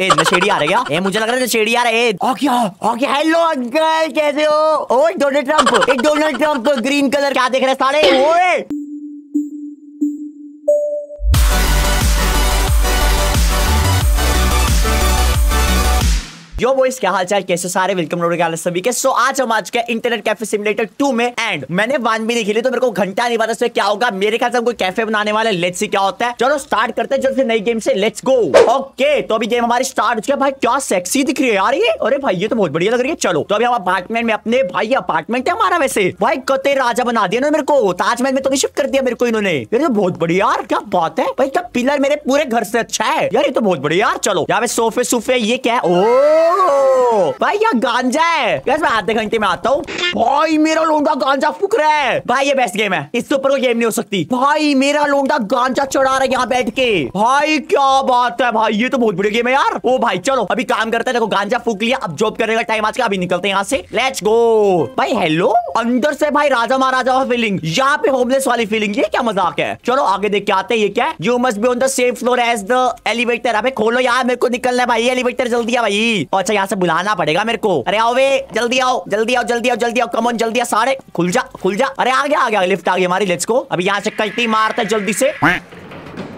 ए नशेड़ी आ रहा क्या? ए, मुझे लग रहा है नशेड़ी आ रहा है। ओ क्या ओ क्या हेलो अंकल कैसे हो? ओ डोनाल्ड ट्रंप एक डोनाल्ड ट्रंप ग्रीन कलर क्या देख रहे साले? ओए! यो बॉयस क्या हाल चाल कैसे सारे? वेलकम रोड सभी के। सो आज हम आज के इंटरनेट कैफ़े सिमुलेटर 2 में। एंड मैंने वन भी नहीं खेली तो मेरे को घंटा नहीं पता क्या होगा। मेरे ख्याल से हम कोई कैफ़े बनाने वाले। लेट्स सी क्या होता है। चलो स्टार्ट करते हैं जल्द नई गेम से। लेट्स गो ओके तो अभी गेम हमारी स्टार्ट हो चुकी है। भाई, क्या सेक्सी दिख रही है यार ये। अरे भाई, ये तो बहुत बढ़िया लग रही है। चलो तो अभी हम अपार्टमेंट में अपने भाई अपार्टमेंट है हमारा वैसे। भाई, कते राजा बना दिया ना मेरे को। ताजमहल में तो नहीं शिफ्ट कर दिया मेरे को इन्होंने। तो बहुत बढ़िया यार। क्या बात है। भाई, क्या पिलर मेरे पूरे घर से अच्छा है। यार, ये तो बहुत बढ़िया यार। चलो, यहाँ पे सोफे सोफे ये क्या है? ओ! भाई, यह गांजा है। मैं आधे घंटे में आता हूँ भाई, मेरा लोंडा गांजा फूक रहा है। भाई, ये बेस्ट गेम है। इससे ऊपर कोई गेम नहीं हो सकती। भाई, मेरा लोंडा गांजा चढ़ा रहा है यहाँ बैठ के। भाई, क्या बात है भाई, ये तो बहुत बड़ी गेम है यार। ओ भाई, चलो, अभी काम करते हैं। देखो, गांजा फूक लिया। अब जॉब करने का टाइम आज का। अभी निकलते हैं यहाँ से। लेट्स गो भाई हेलो अंदर से भाई, राजा महाराजा वाला फीलिंग यहाँ पे होमलेस वाली फीलिंग ये क्या मज़ाक है? चलो, आगे देख के आते हैं। ये क्या you must be on the same floor as the elevator अबे, खोलो यार, मेरे को निकलना है भाई। एलिवेटर जल्दी है भाई। अच्छा यहाँ से बुलाना पड़ेगा मेरे को। अरे आओ वे, जल्दी आओ जल्दी आओ जल्दी आओ जल्दी आओ कमोन जल्दी आओ, सारे, खुल जा खुल जा। अरे आ गया आ गया लिफ्ट आ गई हमारी लेट्स को अभी यहाँ से कल्टी मारते जल्दी से।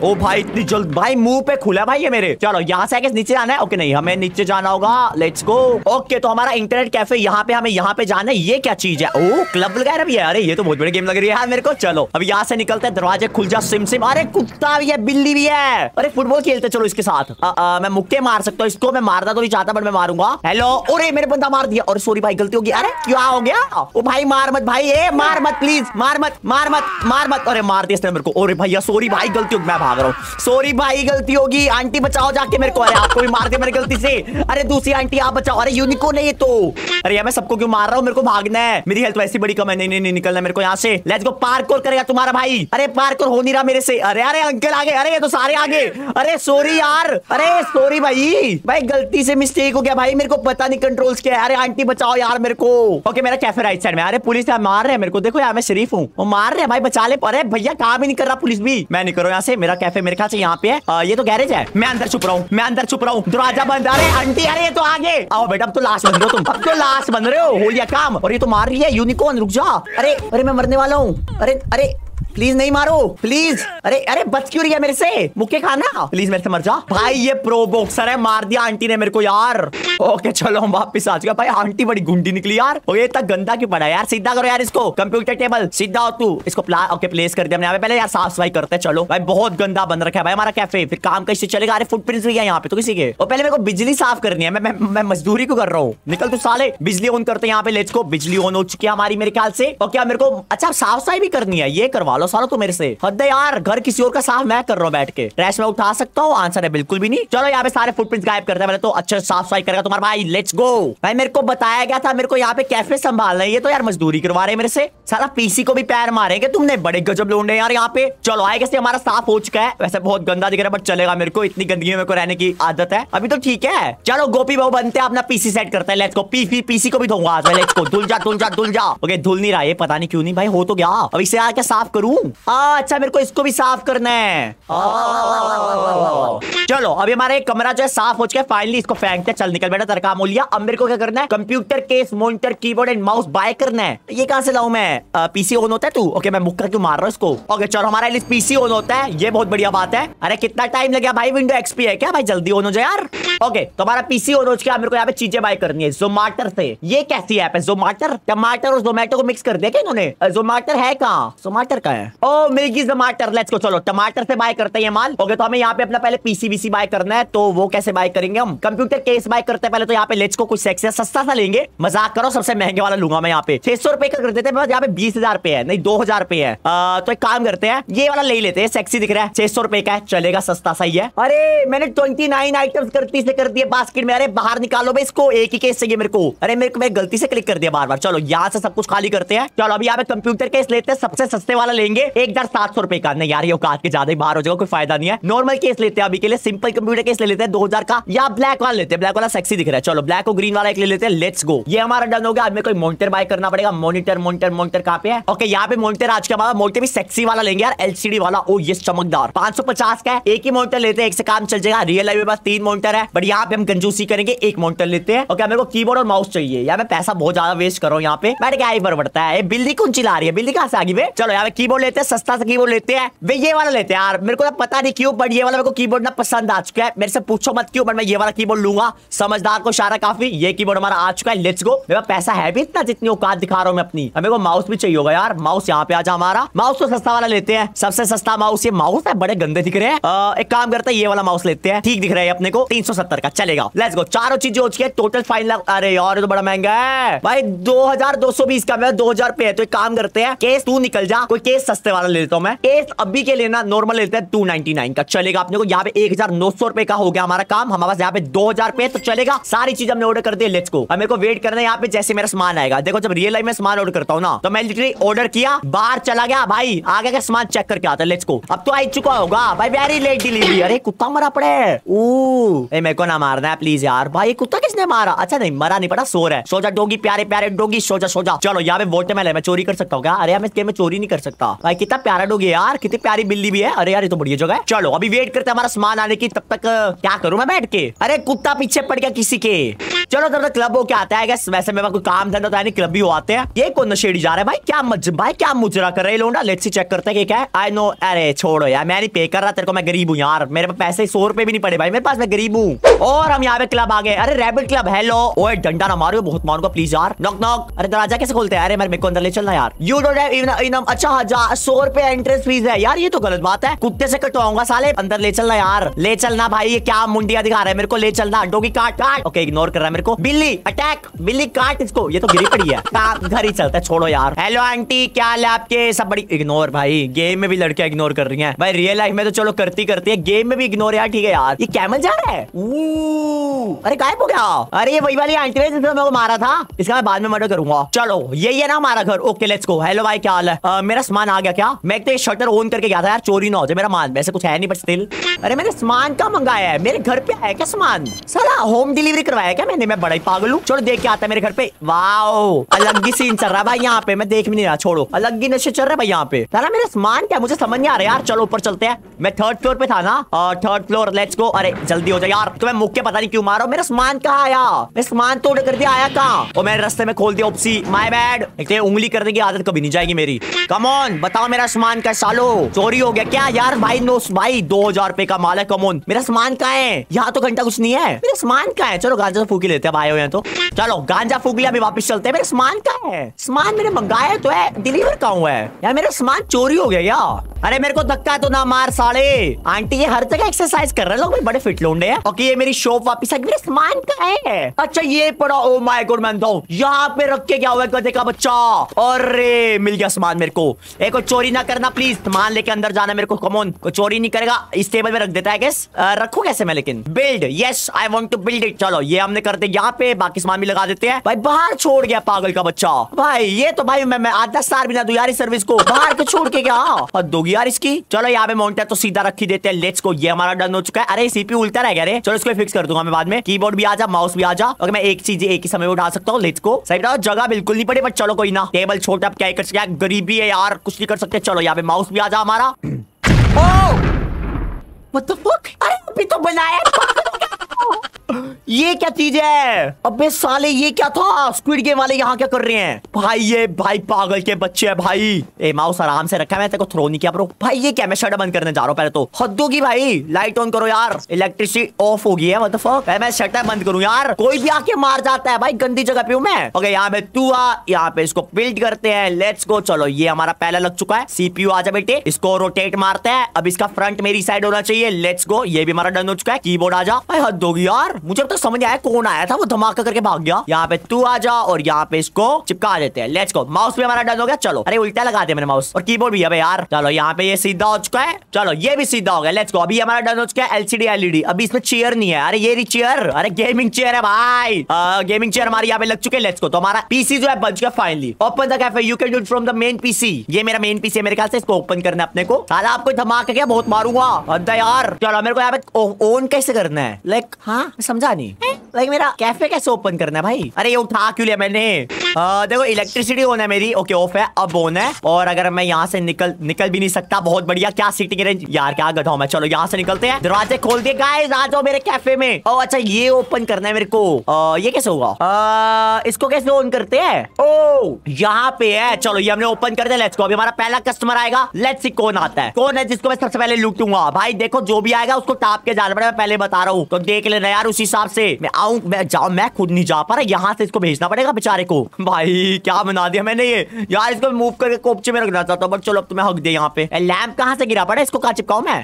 ओ भाई, इतनी जल्द भाई, मुँह पे खुला भाई ये मेरे। चलो, यहाँ से नीचे जाना है? ओके नहीं, हमें नीचे जाना होगा। लेट्स गो ओके तो हमारा इंटरनेट कैफ़े यहाँ पे, हमें यहाँ पे जाना है। ये क्या चीज़ है? ओ क्लब वगैरह भी है? अरे, ये तो बहुत बड़ी गेम लग रही है यार मेरे को। चलो अभी यहाँ से निकलते हैं। दरवाजे खुल जा, सिम सिम। अरे, कुत्ता भी है, बिल्ली भी है। अरे फुटबॉल खेलते चलो इसके साथ। मैं मुक्के मार सकता हूँ इसको। मैं मारना तो नहीं चाहता बट मैं मारूँगा। हेलो अरे, मेरे बंदा मार दिया। और सॉरी भाई, गलती होगी अरे, क्या हो गया? ओ भाई, मार मत भाई। ए, मार मत प्लीज़ मार मत मार मत मार मत। अरे, मार दिया इसने मेरे को। अरे भैया सॉरी भाई, गलती होगी मैं भाग रहा हूँ। सॉरी भाई गलती होगी। आंटी बचाओ जाके मेरे को। अरे आपको भी मार दिया मेरी गलती से। अरे दूसरी आंटी आप बचाओ। अरे यूनिको नहीं तो। अरे यार मैं सबको क्यों मार रहा हूँ? मेरे को भागना है। मेरी हेल्थ वैसी बड़ी कम है। नहीं नहीं, नहीं निकलना मेरे को यहाँ से। लेट्स गो पार्कोर करेगा तुम्हारा भाई। अरे पार्कोर हो नहीं रहा मेरे से। अरे अरे अंकल आगे। अरे ये तो सारे आगे। अरे सॉरी यार। अरे सॉरी भाई। भाई गलती से मिस्टेक हो गया भाई। मेरे को पता नहीं कंट्रोल्स क्या है। अरे आंटी बचाओ यार मेरे को। ओके मेरा कैफ़े राइट साइड में अरे पुलिस मार रहे हैं मेरे को। देखो यार मैं शरीफ हूँ। वो मार रहे हैं भाई बचा ले। अरे भैया काम ही नहीं कर रहा पुलिस भी। मैं नहीं करो यहाँ से। मेरा कैफ़े मेरे ख्याल से यहाँ पे है। आ, ये तो गैरेज है। मैं अंदर छुप रहा हूँ। मैं अंदर छुप रहा हूँ। दरवाज़ा बंद। अरे आंटी अरे ये तो आगे। आओ बेटा अब तो लास्ट बन रहे हो तुम। अब तो लास्ट बन रहे हो। होलिया काम। और ये तो मार रही है। यूनिकॉर्न रुक जा। अरे अरे मैं मरने वाला हूँ। अरे अरे प्लीज़ नहीं मारो प्लीज़ अरे अरे, बच क्यों रही है मेरे से? मुक्के खाना? प्लीज़ मेरे से मर जा। भाई, ये प्रो बॉक्सर है, मार दिया आंटी ने मेरे को यार। ओके, चलो हम वापस आ चुके भाई, आंटी बड़ी गुंडी निकली यार। और ये इतना गंदा क्यों पड़ा यार? सीधा करो यार इसको। कंप्यूटर टेबल सीधा हो तू। इसको प्ला ओके प्लेस कर दिया हमने पहले यार साफ़ सफ़ाई करते चलो। भाई, बहुत गंदा बन रखा है भाई हमारा कैफ़े फिर काम कैसे चलेगा। अरे फुटप्रिंट्स भी है यहाँ पे तो किसी के। और पहले मेरे को बिजली साफ़ करनी है। मैं मैं मजदूरी को कर रहा हूँ? निकल तू साले। बिजली ऑन करते हैं यहाँ पे। लेट्स को बिजली ऑन हो चुकी है हमारी मेरे ख्याल से। और क्या मेरे को अच्छा साफ़ सफ़ाई भी करनी है। ये करवा लो। सारा तो मेरे से। हद यार, घर किसी और का साफ़ मैं कर रहा हूँ बैठ के। ट्रैश में उठा सकता हूँ आंसर है बिल्कुल भी नहीं। चलो यहाँ पे सारे फुटप्रिंट्स गायब करते हैं तो अच्छे साफ़ सफ़ाई करेगा तुम्हारा भाई। लेट्स गो भाई, मेरे को बताया गया था, मेरे को यहाँ पे कैफ़े संभालना है। तो यार मजदूरी करवा रहे मेरे से। सारा पीसी को भी पैर मारेंगे तुमने, बड़े गजब लोंडे यार यहाँ पे। चलो आए कैसे हमारा साफ़ हो चुका है। वैसे बहुत गंदा दिख रहा है बट चलेगा मेरे को। इतनी गंदगी में को रहने की आदत है। अभी तो ठीक है। चलो, गोपी बहु बनते हैं, अपना पीसी सेट करते हैं। लेट्स को पी पीसी को भी को धुल जा धुल जा धुल जा। ओके धुल नहीं रहा है पता नहीं क्यों नहीं। भाई, हो तो गया। अब इसे आके साफ़ करूँ? अच्छा मेरे को इसको भी साफ़ करना है। चलो, अभी हमारा एक कमरा जो है साफ़ हो चुका है। फाइनली इसको फेंकते चल, निकल बेटा तरका मूलिया अब मेरे को क्या करना है? Computer case monitor keyboard and mouse buy करना है। ये कहाँ से लाऊं मैं? पीसी ऑन होता है तू? ओके मैं मुक्का क्यों मार रहा हूँ इसको? ओके चलो, हमारा लिस्ट पीसी ऑन होता है। ये बहुत बढ़िया बात है। अरे, कितना टाइम लगे भाई? विंडो एक्सपी है क्या भाई? जल्दी ऑन हो जाए यार। ओके तो हमारा पीसी ऑन हो चुका है। मेरे को यहाँ पे चीज़ें बाय करनी है। जोमाटर से। ये कैसी ऐप है? जोमाटर टमाटर और जोमेटो को मिक्स कर दिया क्या इन्होंने? जोमाटर है कहाँ? जोमाटर का है? ओ मिल जोमाटर लेट्स को चलो, टमाटर से बाय करते हैं माल। ओके तो हमें यहाँ पे अपना पहले पीसीबीसी बाय करना है तो वो कैसे बाय करेंगे हम? कंप्यूटर केस बाय करते हैं पहले तो यहाँ पे लेट्स को कुछ सेक्स सस्ता सा लेंगे। मज़ाक करो, सबसे महँगे वाला लूँगा मैं यहाँ पे। छह सौ रुपए का कर देते हैं यहाँ पे बीस हज़ार रुपए है। नहीं, दो हज़ार रुपए है। तो एक काम करते हैं, ये वाला ले लेते हैं सेक्सी दिख रहा है। छह सौ रुपए का है, चलेगा, सस्ता सही है अरे, मैंने ट्वेंटी नाइन आइटम्स करती से कर दिए बास्केट में। अरे, बाहर निकालो भाई इसको, एक ही केस चाहिए मेरे को। अरे, मेरे को, मैं गलती से क्लिक कर दिया बार बार। चलो, यहाँ से सब कुछ खाली करते हैं। चलो, अभी यहाँ पे कंप्यूटर केस लेते हैं, सबसे सस्ते वाला लेंगे। एक हज़ार सात सौ रुपए का। नहीं यार ये औकात के ज़्यादा ही बाहर हो जाएगा, कोई फ़ायदा नहीं है। नॉर्मल केस लेते हैं अभी के लिए सिंपल कंप्यूटर केस ले लेते हैं, दो हज़ार का, या ब्लैक वाला लेते हैं। ब्लैक वाला सेक्सी दिख रहा है। चलो ब्लैक और ग्रीन वाला एक ले लेते हैं लेट्स गो ये हमारा डन हो गया। अब कोई मॉनिटर बाय करना पड़ेगा। मॉनिटर मॉनिटर मॉनिटर कहाँ पे है? ओके यहाँ पे मॉनिटर आज के बाद मॉनिटर भी सेक्सी वाला लेंगे यार। एलसीडी वाला। ओ, ये चमकदार। 550 का है। एक ही मॉनिटर लेते हैं, एक से काम चल जाएगा। रियल लाइफ में बस तीन मॉनिटर है। बट यहाँ पे हम कंजूसी करेंगे, एक मॉनिटर लेते हैं। ओके मेरे को कीबोर्ड और माउस चाहिए। यार, मैं पैसा बहुत ज़्यादा वेस्ट कर यहाँ पे। बैठ क्या ही बिल्ली कौन चिल्ला रही है? बिल्ली कहाँ से आगे चलो, यहाँ पे कीबोर्ड लेते हैं, सस्ता सा कीबोर्ड लेते हैं। वे ये वाला लेते हैं, यार, मेरे को पता नहीं क्यों बट ये वाला मेरे को कीबोर्ड ना पसंद आ चुका है। मेरे से पूछो मत क्यों बट मैं ये वाला कीबोर्ड लूँगा। समझदार को सारा काफ़ी, ये कीबोर्ड हमारा आ चुका है लेट्स गो मेरा पैसा है भी इतना जितनी औकात दिखा रहा हूँ मैं अपनी। मेरे को माउस भी चाहिए होगा यार माउस यहाँ पे आ जा हमारा। माउस तो सस्ता वाला लेते हैं, सबसे सस्ता माउस ये माउस है बड़े गंदे दिख रहे हैं। एक काम करते हैं, ये वाला माउस लेते हैं, ठीक दिख रहा है अपने को, तीन का, चलेगा। लेट्स गो चारों चीज़ें हो चुकी है टोटल फाइन लाख अरे यार तो बड़ा महँगा है। भाई, दो हज़ार दो सौ बीस का, मैं दो हज़ार पे है तो एक काम करते हैं केस तू निकल जा, कोई केस सस्ते वाला ले लेता हूँ मैं। केस अभी के लेना नॉर्मल लेते हैं टू का। चलेगा अपने को यहाँ पे एक हज़ार नौ सौ रुपए का हो गया हमारा काम। हमारे पास यहाँ पे दो हज़ार पे तो चलेगा। सारी चीज़ हमने ऑर्डर कर दिया लेट्स को मेरे को वेट करना है यहाँ पे, जैसे मेरा सामान आएगा। देखो, जब रियल लाइफ में सामान ऑर्डर करता हूँ ना तो मैं लिटरली ऑर्डर किया, बाहर चला गया। भाई, आगे का सामान चेक करके आता लेट्स को अब तो आ चुका होगा। भाई वेरी लेट डिलीवरी अरे, कुत्ता मरा पड़े मेरे को ना मारना है प्लीज़ यार। भाई कुत्ता किसने मारा? अच्छा नहीं, मरा नहीं पड़ा, सो रहा है। सोचा डोगी, प्यारे प्यारे डोगी सोचा सोचा चलो, यहाँ पे वोट में चोरी कर सकता हूँ क्या? अरे मैं में चोरी नहीं कर सकता। भाई कितना प्यारा डोगी यार, कितनी प्यारी बिल्ली भी है। अरे यार, ये तो बढ़िया जगह है। चलो, अभी वेट करते हमारा सामान आने की, तब तक क्या करूँ मैं बैठ के? अरे, कुत्ता पीछे पड़ गया किसी के। चलो, तब तक क्लब हो क्या आता है वैसे मेरे कोई काम धंधा तो है नहीं क्लब भी हो आते हैं। ये कौन नशेड़ी जा रहा है भाई? क्या मज, भाई, क्या मुजरा कर रहे लोडा लेट्स चेक करते हैं क्या है। आई नो अरे, छोड़ो यार, मैं नहीं पे कर रहा, तेरे को मैं गरीब हूँ यार। मेरे पास पैसे सौ रुपए भी नहीं पड़े भाई, मेरे पास मैं गरीब हूँ। और हम यहाँ पे क्लब आ गए। अरे रेबिट क्लब हेलो ओए, डंडा ना मारो, बहुत मारूँगा प्लीज़ यार। नॉक नॉक अरे, दरवाज़ा कैसे खोलते हैं? अरे, मेरे को अंदर ले चलना यार। यू डोंट हैव इनम अच्छा हज़ार सौ रुपए एंट्रेंस फ़ीस है। यार, ये तो गलत बात है। कुत्ते से कटवाऊँगा साले। अंदर ले चलना यार। ले चलना भाई, ये क्या मुंडिया दिखा रहा है मेरे को? ले चलना। डोगी, काट काट। ओके इग्नोर कर रहा है मेरे को। बिल्ली अटैक बिल्ली, काट इसको। ये तो गिरी पड़ी है। घर ही चलता है। छोड़ो यार। हेलो आंटी क्या हाल है आपके? सब बड़ी इग्नोर भाई। गेम में भी लड़कियाँ इग्नोर कर रही है। भाई रियल लाइफ में तो चलो करती करती है। गेम में भी इग्नोर यार, ठीक है यार। ये कैमल जा रहा है? अरे, गायब हो गया। अरे ये वही वाली आंटी है जिसने मेरे को मारा था, इसका मैं बाद में मर्डर करूँगा। चलो, यही है ना हमारा घर। ओके लेट्स गो हेलो भाई, क्या हाल है? मेरा सामान आ गया क्या? मैं तो शटर ऑन करके गया था यार, चोरी ना हो जाए मेरा मान। वैसे कुछ है नहीं बट स्टिल अरे मैंने सामान का मंगाया है? मेरे घर पे आया क्या सामान? सारा होम डिलीवरी करवाया क्या मैंने? मैं बड़ा ही पागल हूँ। चलो देख के आता है मेरे घर पे। वाओ अलग ही सीन चल रहा है भाई यहाँ पे। मैं देख भी नहीं रहा, छोड़ो। अलग ही नशे चल रहा है भाई यहाँ पे। सारा मेरा सामान क्या? मुझे समझ नहीं आ रहा यार। चलो ऊपर चलते हैं। मैं थर्ड फ्लोर पे था ना। थर्ड फ्लोर लेट्स गो अरे, जल्दी हो जाए यार। तुम्हें मुख्य पता नहीं क्यों मारो। मेरा सामान कहाँ आया? मैं सामान तोड़ कर दिया आया कहाँ? और मैंने रस्ते में खोल दिया उपसी माय बैड उंगली करने की आदत कभी नहीं जाएगी मेरी। कमोन बताओ मेरा सामान का सालो? चोरी हो गया क्या यार? भाई, नो, भाई, दो हज़ार रुपए का माल है कमोन मेरा सामान कहाँ है? यहाँ तो घंटा कुछ नहीं है। मेरा सामान कहाँ है? चलो, गांजा फूकी लेते हैं भाई हो तो। चलो, गांजा फूक लिया, अभी वापस चलते हैं। मेरा सामान कहाँ है? सामान मैंने मंगाया तो है, डिलीवर कहाँ हुआ है? यार, मेरा सामान चोरी हो गया यार अरे, मेरे को धक्का तो ना मार, साले। आंटी ये हर जगह एक्सरसाइज कर रहे लोग बड़े फिट लोंडे हैं। ओके, ये मेरी शॉप वापस आ मेरे सामान का है? अच्छा ये पड़ा ओ माय गॉड मैं तो यहाँ पे रख के क्या हुआ गधे का बच्चा? अरे, मिल गया सामान मेरे को। एक चोरी ना करना प्लीज़ सामान लेके अंदर जाना मेरे को कमोन को चोरी नहीं करेगा इस टेबल में रख देता है रखो कैसे मैं लेकिन? Build yes I want to build it चलो ये हमने करते यहाँ पे बाकी सामान भी लगा देते हैं। भाई बाहर छोड़ गया पागल का बच्चा। भाई ये तो भाई मैं, मैं आधा स्टार भी ना दू यार सर्विस को। बाहर के छोड़ के हद दोगी यार इसकी। चलो यहाँ पे माउंट है तो सीधा रखी देते हैं। लेट्स को ये हमारा डन हो चुका है। अरे सीपी उल्टा रह गया रे। चलो इसको फिक्स कर दूँगा मैं बाद में। कीबोर्ड भी आ जा माउस भी आ जा। अगर मैं एक चीज़ एक ही समय उठा सकता हूँ लेट्स को सही बताओ जगह बिल्कुल नहीं पड़े बट चलो कोई ना। टेबल छोटा क्या कर गरीबी है यार कुछ नहीं कर सकते चलो यहाँ पे माउस भी आ जा हमारा। अरे अभी तो बनाया ये क्या चीज़ है? अबे साले, ये क्या था? स्क्विड गेम वाले यहाँ क्या कर रहे हैं? भाई, ये भाई पागल के बच्चे है भाई। ए माउस आराम से रखा मैं तेरे को थ्रो नहीं किया ब्रो भाई, ये क्या, मैं शटर बंद करने जा रहा हूँ पहले तो। हद होगी भाई लाइट ऑन करो यार। इलेक्ट्रिसिटी ऑफ़ हो गई है मतलब मैं शटर बंद करूँ यार। कोई भी आके मार जाता है भाई, गंदी जगह पे हूँ मैं। ओके यहाँ पे तू आ, यहाँ पे इसको बिल्ड करते हैं। लेट्स गो चलो, ये हमारा पहला लग चुका है। सीपीयू आ बेटे, इसको रोटेट मारते हैं। अब इसका फ्रंट मेरी साइड होना चाहिए। लेट्स गो ये भी हमारा डन हो चुका है। कीबोर्ड आ जा। हद होगी यार, मुझे तो समझ आया कौन आया था? वो धमाका करके भाग गया। यहाँ पे तू आ जा और यहाँ पे इसको चिपका देते हैं। लेट्स गो माउस भी हमारा डन हो गया। चलो। अरे उल्टा लगा दिया मैंने माउस और कीबोर्ड भी है यार। चलो यहाँ पे ये सीधा हो चुका है। चलो ये भी सीधा हो गया। लेट्स गो अभी हमारा डन हो चुका है एलसीडी एलईडी अभी इसमें चेयर नहीं है। अरे ये रही चेयर अरे गेमिंग चेयर है भाई। गेमिंग चेयर हमारे यहाँ पे लग चुके हैं। लेट्स गो तो हमारा पीसी जो है बच गया finally open the cafe you can do from the main PC ये मेरा मेन पीसी है मेरे ख्याल से। इसको ओपन करना अपने को। साला आपको धमाका क्या बहुत मारूँगा। यार। चलो मेरे को यहाँ पे ओन कैसे करना है? लाइक हाँ? समझा नहीं। money. Eh? लाइक मेरा कैफ़े कैसे ओपन करना है भाई? अरे ये उठा क्यों लिया मैंने? आ, देखो इलेक्ट्रिसिटी ऑन है मेरी। ओके ऑफ़ है अब ऑन है। और अगर मैं यहाँ से निकल निकल भी नहीं सकता बहुत बढ़िया। क्या सीटिंग रेंज यार क्या गधा मैं? चलो यहाँ से निकलते हैं। दरवाजे खोल दिए। गाइस आ जाओ मेरे कैफ़े में। ओ अच्छा ये ओपन करना है मेरे को। ये कैसे होगा? इसको कैसे ऑन करते हैं? ओ यहाँ पे है। चलो ये हमने ओपन कर दिया। लेट्स को अभी हमारा पहला कस्टमर आएगा। लेट्स सी कौन आता है। कौन है जिसको मैं सबसे पहले लूटूँगा? भाई देखो जो भी आएगा उसको टाप के जाना पड़ेगा। पहले बता रहा हूँ। तो देख लेना यार उस हिसाब से। मैं आऊँ मैं जाऊँ मैं खुद नहीं जा पा रहा, यहाँ से इसको भेजना पड़ेगा बेचारे को। भाई, क्या बना दिया मैंने ये? यार, इसको मूव करके कोपचे में रखना चाहता हूँ बट चलो अब तुम्हें हक दे यहाँ पे। लैम्प कहाँ से गिरा पड़ा? इसको कहा चिपकाऊ मैं?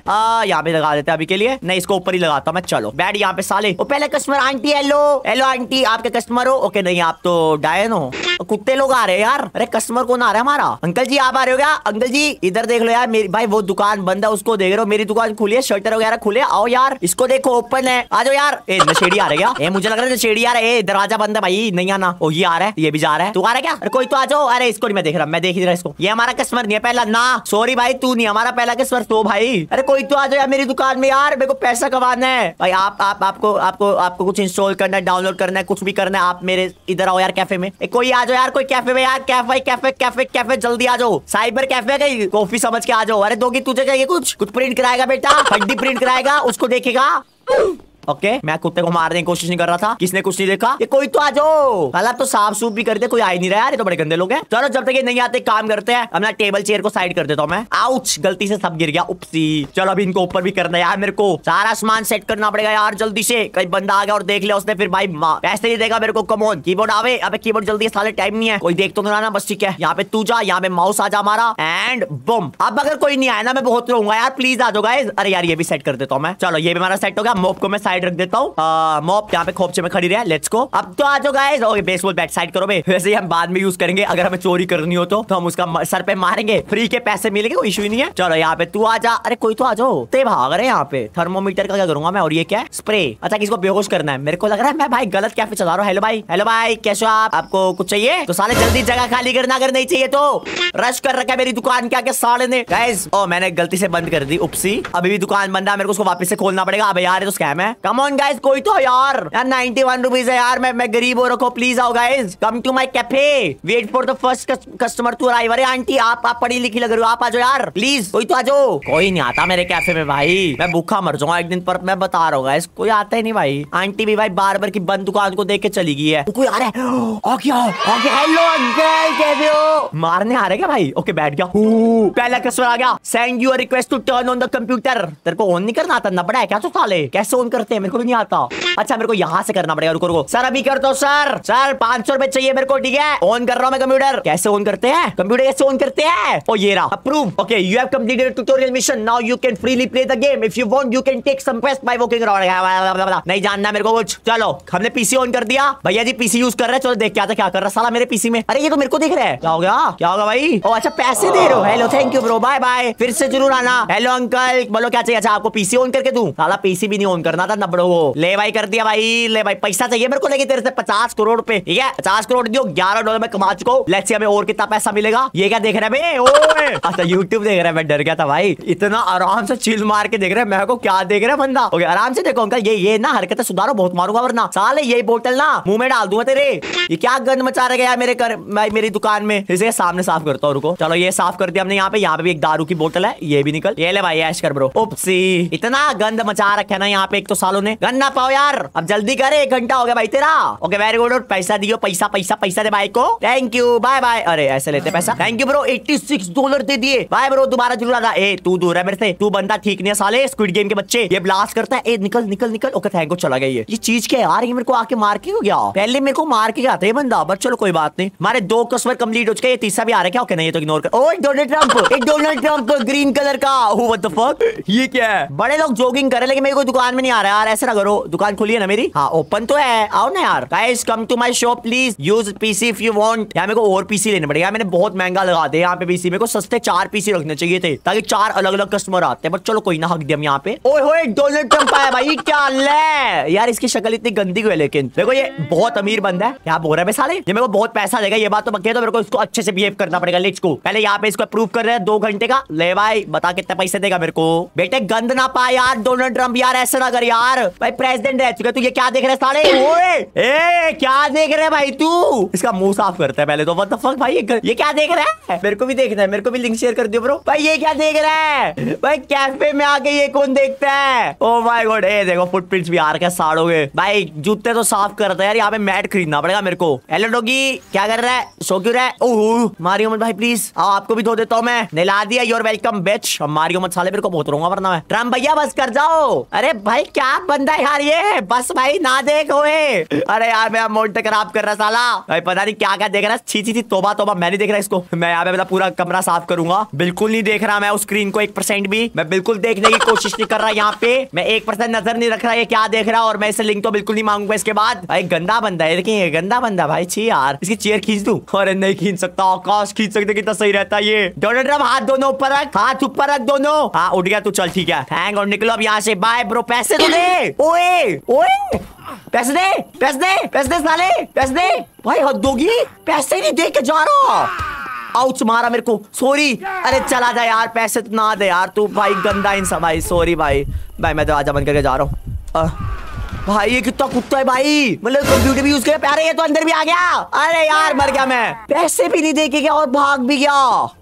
यहाँ पे लगा देते अभी के लिए। नहीं, इसको ऊपर ही लगाता मैं, चलो। बैठ यहाँ पे, साले। पहले customer aunty hello hello aunty आपके कस्टमर हो? ओके नहीं, आप तो डायन हो। कुत्ते लोग आ रहे हैं यार। अरे कस्टमर कौन आ रहा है हमारा? अंकल जी, आप आ रहे हो क्या? अंकल जी, इधर देख लो यार, मेरी, भाई, वो दुकान बंद है, उसको देख रहे हो। मेरी दुकान खुली है शटर वगैरह खुले आओ यार, इसको देखो ओपन है। आ जाओ यार। ए, नशेड़ी आ रहे मुझे लग रहा है नशेड़ी आ रहा है। दरवाज़ा बंद है भाई। नहीं आना। ओ, ये आ रहा है। ये भी जा रहा है। तू आ रहा है क्या? कोई तो आ जाओ। अरे इसको नहीं मैं देख रहा। मैं देख ही रहा इसको। ये हमारा कस्टमर नहीं है पहला। ना। सॉरी भाई, तू नहीं। हमारा पहला कस्टमर तो भाई। अरे कोई तो आ जाओ यार मेरी दुकान में यार। मेरे को पैसा कमाना है। भाई, आप आप, आपको आपको आपको कुछ इंस्टॉल करना है डाउनलोड करना है, कुछ भी करना है, आप मेरे इधर आओ यार कैफ़े में। कोई आ जाओ यार, कोई कैफ़े में यार। कैफ़े कैफ़े कैफ़े कैफ़े जल्दी आ जाओ। साइबर कैफ़े गई कॉफ़ी समझ के आ जाओ। अरे दोगी, तुझे चाहिए कुछ? कुछ प्रिंट कराएगा बेटा? हड्डी प्रिंट कराएगा, उसको देखेगा। ओके मैं कुत्ते को मारने की कोशिश नहीं कर रहा था। किसने कुछ नहीं देखा? ये कोई तो आ जाओ कल तो साफ़ सूफ भी कर दे कोई आ ही नहीं रहा यार। तो बड़े गंदे लोग हैं। चलो, जब तक ये नहीं आते, काम करते हैं। अपना टेबल चेयर को साइड कर देता हूँ मैं। आउच गलती से सब गिर गया। उपसी चलो, अभी इनको ऊपर भी करना यार मेरे को। सारा सामान सेट करना पड़ेगा यार, जल्दी से। कहीं बंदा आ गया और देख लिया उसने फिर भाई पैसे ही देगा मेरे को कमोन कीबोर्ड आवे। अबे कीबोर्ड जल्दी साले टाइम नहीं है। कोई देख तो ना, बस ठीक है। यहाँ पे तू जा, यहाँ पे माउस आ जा हमारा। एंड बुम अब अगर कोई नहीं आया ना, मैं बहुत रहूँगा यार। प्लीज़ आ जाओ गाइस अरे यार, ये भी सेट कर देता हूँ मैं। चलो, ये भी हमारा सेट हो गया। मोप को मैं साइड रख देता हूँ। मॉप यहाँ पे खोपचे में खड़ी रहे लेट्स को अब तो आ जाओ guys okay baseball bat side करो बे वैसे ही हम बाद में यूज़ करेंगे अगर हमें चोरी करनी हो तो, तो हम उसका सर पे मारेंगे फ्री के पैसे मिलेंगे कोई इशू ही नहीं है। चलो यहाँ पे तू आ जा। अरे कोई तो आ जाओ। ते भाग रहे यहाँ पे। थर्मोमीटर का क्या करूँगा मैं और ये क्या स्प्रे अच्छा किसको बेहोश करना है। मेरे को लग रहा है मैं भाई गलत कैफ़े चला रहा हूँ। हेलो भाई हेलो भाई कैसे हो आप? आपको कुछ चाहिए? तो साले जल्दी जगह खाली करना अगर नहीं चाहिए तो। रश कर रखा है मेरी दुकान क्या क्या साले ने। गाइस ओ मैंने गलती से बंद कर दी उपसी अभी भी दुकान बंद है मेरे को उसको वापस से खोलना पड़ेगा। अब यार तो स्कैम है। कम ऑन कोई तो यार। यार नाइनटी वन रुपीज़ है यार। मैं मैं गरीब हो रखो प्लीज़ आओ guys come to my cafe wait for the first customer to arrive अरे आंटी आप आप पढ़ी लिखी लग रही हो। आप आ जाओ यार। प्लीज़ कोई तो आ जाओ। कोई नहीं आता मेरे कैफ़े में, भाई। मैं भूखा मर जाऊँगा एक दिन पर। मैं बता रहा हूँ कोई आता ही नहीं, भाई। आंटी भी, भाई बार बार की बंद दुकान को देख के चली गई है। कोई आ रहा है? हेलो अंकल कैसे हो? मारने आ रहे क्या, भाई? ओके बैठ गया। पहला कस्टमर आ गया। Send you request to turn on the computer तेरे को ऑन नहीं करना आता? नबड़ा है क्या तो साले? कैसे ऑन करते हैं मेरे को भी नहीं आता? अच्छा मेरे को यहाँ से करना पड़ेगा, रुको रुको। सर, अभी कर दो, सर। सर, पाँच सौ रुपए चाहिए मेरे को, ठीक है? ऑन कर रहा हूँ मैं कंप्यूटर कैसे ऑन करते हैं? कंप्यूटर कैसे ऑन करते हैं? ओ, ये रहा। Approve okay you have completed tutorial mission now you can freely play the game if you want you can take some quest by walking around नहीं जानना मेरे को कुछ। चलो, हमने पीसी ऑन कर दिया। भैया जी पीसी यूज़ कर रहे हैं। चलो, देख क्या था, क्या कर रहा साला मेरे पीसी में। अरे, ये तो मेरे को दिख रहा है। क्या हो गया? क्या होगा भाई? ओ अच्छा पैसे दे रहे हो। Hello thank you bro bye bye फिर से ज़रूर आना। हेलो अंकल बोलो, क्या चाहिए? अच्छा आपको पीसी ऑन करके दूँ? साला पीसी भी नहीं ऑन करना था नबड़ो वो ले भाई कर दिया भाई, ले भाई, पैसा चाहिए मेरे को लेके तेरे से, पचास करोड़ पे, ठीक है? पचास करोड़ दियो, ग्यारह डॉलर में कमा चुका लेट्स हमें और कितना पैसा मिलेगा। ये क्या देख रहे हैं अच्छा यूट्यूब देख रहा है, मैं डर गया था भाई। इतना आराम से चिल मार के देख रहे हैं मैं को क्या देख रहा है बंदा? ओके, आराम से देखो अंकल, ये ये ना हरकतें सुधारो, बहुत मारूँगा वरना। साले, यही बोतल ना, मुँह में डाल दूँगा तेरे। ये क्या गंद मचा रहे यार मेरे घर मेरी दुकान में। इसे सामने साफ़ करता हूँ, रुको। चलो, ये साफ़ कर दिया हमने यहाँ पे। यहाँ पे भी एक दारू की बोतल है, ये भी निकल। ये ले भाई, ऐश कर ब्रो उपसी इतना गंद मचा रखे ना यहाँ पे, एक तो सालों ने। गंद ना पाओ यार। अब जल्दी करे, एक घंटा हो गया भाई तेरा। ओके वेरी गुड पैसा दियो, पैसा पैसा पैसा दे भाई को। थैंक यू बाय बाय अरे, ऐसे लेते पैसा। थैंक यू ब्रो 86 डॉलर दे दिए। बाय ब्रो दोबारा ज़रूर आना। ए, तू दूर है मेरे से। तू बंदा ठीक नहीं है साले। स्क्विड गेम के बच्चे। ये ब्लास्ट करता है। ए, निकल निकल निकल। ओके थैंक यू चला गया ये। ये चीज़ क्या यार? ये मेरे को आके मार के गया? पहले मेरे को मार के गया था ये बंदा बट चलो कोई बात नहीं। हमारे दो कस्टमर कंप्लीट हो चुके ये तीसरा भी आ रहा है क्या? ओके नहीं तो इग्नोर कर। ओ डोनाल्ड ट्रंप एक डोनाल्ड ट्रंप ग्रीन कलर का। व्हाट द फक ये क्या है? बड़े लोग जॉगिंग कर रहे लेकिन मेरे को दुकान में नहीं आ रहा यार, ऐसा ना करो, दुकान खुली है ना मेरी? हाँ ओपन तो है। आओ ना यार। Guys come to my shop please use PC if you want यार मेरे को और पीसी लेने पड़ेगा। मैंने बहुत महँगा लगा दिया यहाँ पे पीसी मेरे को सस्ते चार पीसी रखने चाहिए थे, ताकि चार अलग अलग कस्टमर आते हैं। बट चलो, कोई ना, हक दिया यहाँ पे। ओए डोनाल्ड ट्रंप आया भाई, क्या ले? यार, इसकी शक्ल इतनी गंदी क्यों है लेकिन? देखो, ये बहुत अमीर बंदा है। क्या बोल रहा है साले, ये मेरे को बहुत पैसा देगा, ये बात तो बके तो मेरे को इसको अच्छे से बिहेव करना पड़ेगा लेट्स को पहले यहाँ पे इसको अप्रूव कर रहे हैं, दो घंटे का। ले भाई, बता कितने पैसे देगा मेरे को। बेटे, गंद ना पा यार डोनाल्ड ट्रंप यार, ऐसे ना कर यार। भाई प्रेसिडेंट रह चुके तू ये क्या देख रहे साले? ओए ए क्या देख रहे भाई तू? इसका मुँह साफ़ करता है पहले तो व्हाट द फक भाई ये, ये क्या देख रहा है? मेरे को भी देखना है मेरे को भी लिंक शेयर कर दियो ब्रो भाई ये क्या देख रहा है? भाई कैफ़े में आके ये कौन देखता है? ओ माय गॉड ए देखो फुटप्रिंट्स भी आ रखे साड़ोगे भाई जूते तो साफ़ करता है यार यहाँ पे मैट खरीदना पड़ेगा मेरे को। हेलो डोगी क्या कर रहा है? सो क्यों रहा है? ओह मारियो मत भाई प्लीज़ आओ आपको भी धो देता हूँ मैं। नला दिया योर वेलकम बेच मारियो मत साले मेरे को बहुत रहूँगा वरना मैं। ट्रंप भैया बस कर जाओ। अरे भाई क्या बंदा यार ये बस भाई, ना देख होए अरे यार, मेरा मोड खराब कर रहा साला। भाई, पता नहीं क्या क्या देख रहा है छी छी तोबा तोबा मैं नहीं देख रहा इसको। मैं यहाँ पे पूरा कमरा साफ़ करूँगा। बिल्कुल नहीं देख रहा मैं उस स्क्रीन को एक परसेंट भी। मैं बिल्कुल देखने की कोशिश नहीं कर रहा यहाँ पे। मैं एक परसेंट नज़र नहीं रख रहा ये क्या देख रहा और मैं इसे लिंक तो बिल्कुल नहीं मांगूँगा इसके बाद। भाई, गंदा बंदा है, देखिए गंदा बंदा भाई, छी यार। इसकी चेयर खींच दू? अरे नहीं खींच सकता, आकाश खींच सकते, कितना सही रहता है ये। डोनाल्ड ट्रंप हाथ दोनों ऊपर रख, हाथ ऊपर रख दोनों। हाँ उठ गया तू, चल, ठीक है। हैंग और निकलो अब यहाँ से। बाय ब्रो पैसे तो ओए ओए पैसे दे पैसे दे पैसे दे साले, पैसे दे। भाई हद होगी, पैसे नहीं दे के जा रहा। आउच मारा मेरे को सॉरी अरे चला जा यार, पैसे तो ना दे यार तू। भाई गंदा इंसान, भाई सॉरी भाई। भाई, मैं दरवाज़ा बंद करके जा रहा हूँ। भाई, ये कितना कुत्ता है भाई। मतलब कंप्यूटर भी यूज़ किया, प्यारे, ये तो अंदर भी आ गया। अरे यार, मर गया मैं। पैसे भी नहीं दे गया और भाग भी गया।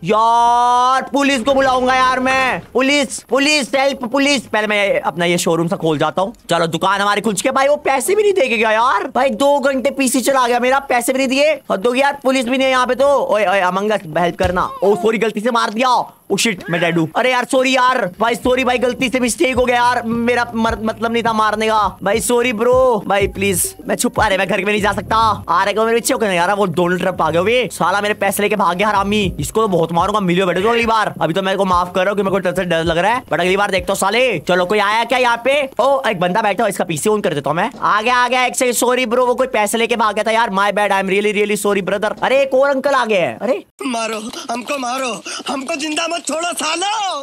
यार, पुलिस को बुलाऊँगा यार मैं। Police police help police. पहले मैं अपना ये शोरूम से खोल जाता हूँ। चलो, दुकान हमारी खुल चुके भाई। वो पैसे भी नहीं दे गया यार। भाई, दो घंटे पीसी चला गया मेरा। पैसे भी नहीं दिए। हद हो यार, पुलिस भी नहीं है यहाँ पे तो। ओए ओए अमंगस हेल्प करना। ओ सॉरी गलती से मार दिया। ओ शिट मैं डेड अरे यार सॉरी यार। भाई सॉरी भाई गलती से मिस्टेक हो गया यार। मेरा मर, मतलब नहीं था मारने का। भाई सॉरी ब्रो भाई प्लीज़ मैं छुप अरे मैं घर में नहीं जा सकता। आ रहे मेरे पीछे? होकर यार वो डोनाल्ड ट्रंप आ गए वे साला मेरे पैसे लेके भाग गया हरामी। इसको तो बहुत मारूँगा। मिलियो बैठे तो अगली बार। अभी तो मेरे को माफ़ करो कि मेरे को डर लग रहा है। बट अगली बार देखता हूँ साले। चलो कोई आया क्या यहाँ पे? ओ एक बंदा बैठा हो इसका पीसी ऑन कर देता हूँ मैं। आ गया आ गया एक से सॉरी ब्रो वो कोई पैसे लेके भाग गया था यार। My bad I am really really sorry brother अरे एक और अंकल आ गए अरे। मारो हमको मारो। हमको ज़िंदा मत छोड़ो सालो।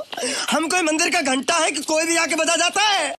हम कोई मंदिर का घंटा है कि कोई भी आके बजा जाता है?